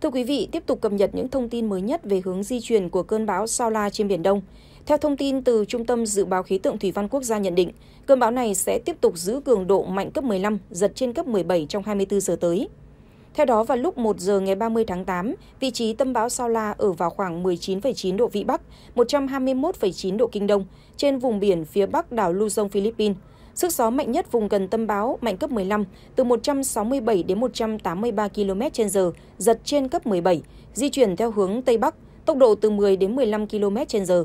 Thưa quý vị, tiếp tục cập nhật những thông tin mới nhất về hướng di chuyển của cơn bão Sao La trên Biển Đông. Theo thông tin từ Trung tâm Dự báo Khí tượng Thủy văn Quốc gia nhận định, cơn bão này sẽ tiếp tục giữ cường độ mạnh cấp 15, giật trên cấp 17 trong 24 giờ tới. Theo đó, vào lúc 1 giờ ngày 30 tháng 8, vị trí tâm bão Sao La ở vào khoảng 19,9 độ Vĩ Bắc, 121,9 độ Kinh Đông, trên vùng biển phía bắc đảo Luzon, Philippines. Sức gió mạnh nhất vùng gần tâm bão mạnh cấp 15, từ 167 đến 183 km/h, giật trên cấp 17, di chuyển theo hướng Tây Bắc, tốc độ từ 10 đến 15 km/h.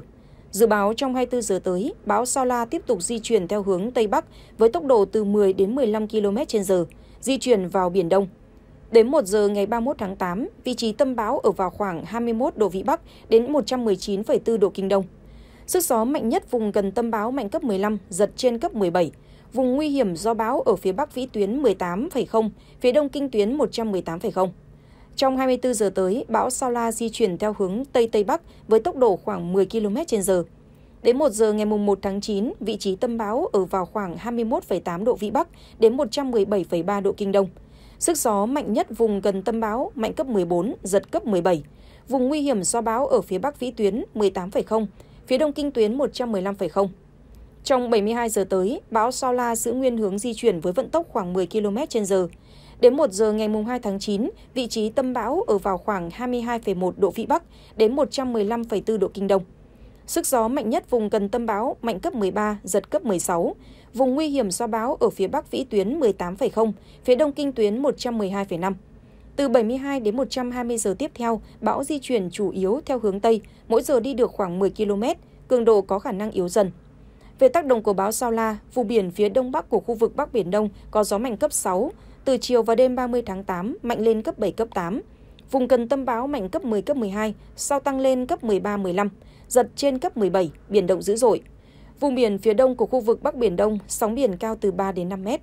Dự báo trong 24 giờ tới, bão Sao La tiếp tục di chuyển theo hướng Tây Bắc với tốc độ từ 10 đến 15 km/h, di chuyển vào Biển Đông. Đến 1 giờ ngày 31 tháng 8, vị trí tâm bão ở vào khoảng 21 độ Vĩ Bắc đến 119,4 độ Kinh Đông. Sức gió mạnh nhất vùng gần tâm bão mạnh cấp 15, giật trên cấp 17. Vùng nguy hiểm do bão ở phía bắc vĩ tuyến 18,0, phía đông kinh tuyến 118,0. Trong 24 giờ tới, bão Sao La di chuyển theo hướng Tây Tây Bắc với tốc độ khoảng 10 km h. Đến 1 giờ ngày 1 tháng 9, vị trí tâm bão ở vào khoảng 21,8 độ Vĩ Bắc đến 117,3 độ Kinh Đông. Sức gió mạnh nhất vùng gần tâm bão mạnh cấp 14, giật cấp 17. Vùng nguy hiểm do bão ở phía bắc vĩ tuyến 18,0, phía đông kinh tuyến 115,0. Trong 72 giờ tới, bão Sao La giữ nguyên hướng di chuyển với vận tốc khoảng 10 km h. Đến 1 giờ ngày 2 tháng 9, vị trí tâm bão ở vào khoảng 22,1 độ Vĩ Bắc đến 115,4 độ Kinh Đông. Sức gió mạnh nhất vùng gần tâm bão mạnh cấp 13, giật cấp 16. Vùng nguy hiểm do bão ở phía bắc vĩ tuyến 18,0, phía đông kinh tuyến 112,5. Từ 72 đến 120 giờ tiếp theo, bão di chuyển chủ yếu theo hướng Tây, mỗi giờ đi được khoảng 10 km, cường độ có khả năng yếu dần. Về tác động của bão Sao La, vùng biển phía đông bắc của khu vực Bắc Biển Đông có gió mạnh cấp 6, từ chiều và đêm 30 tháng 8 mạnh lên cấp 7, cấp 8. Vùng gần tâm bão mạnh cấp 10, cấp 12, sau tăng lên cấp 13, 15, giật trên cấp 17, biển động dữ dội. Vùng biển phía đông của khu vực Bắc Biển Đông, sóng biển cao từ 3 đến 5 mét.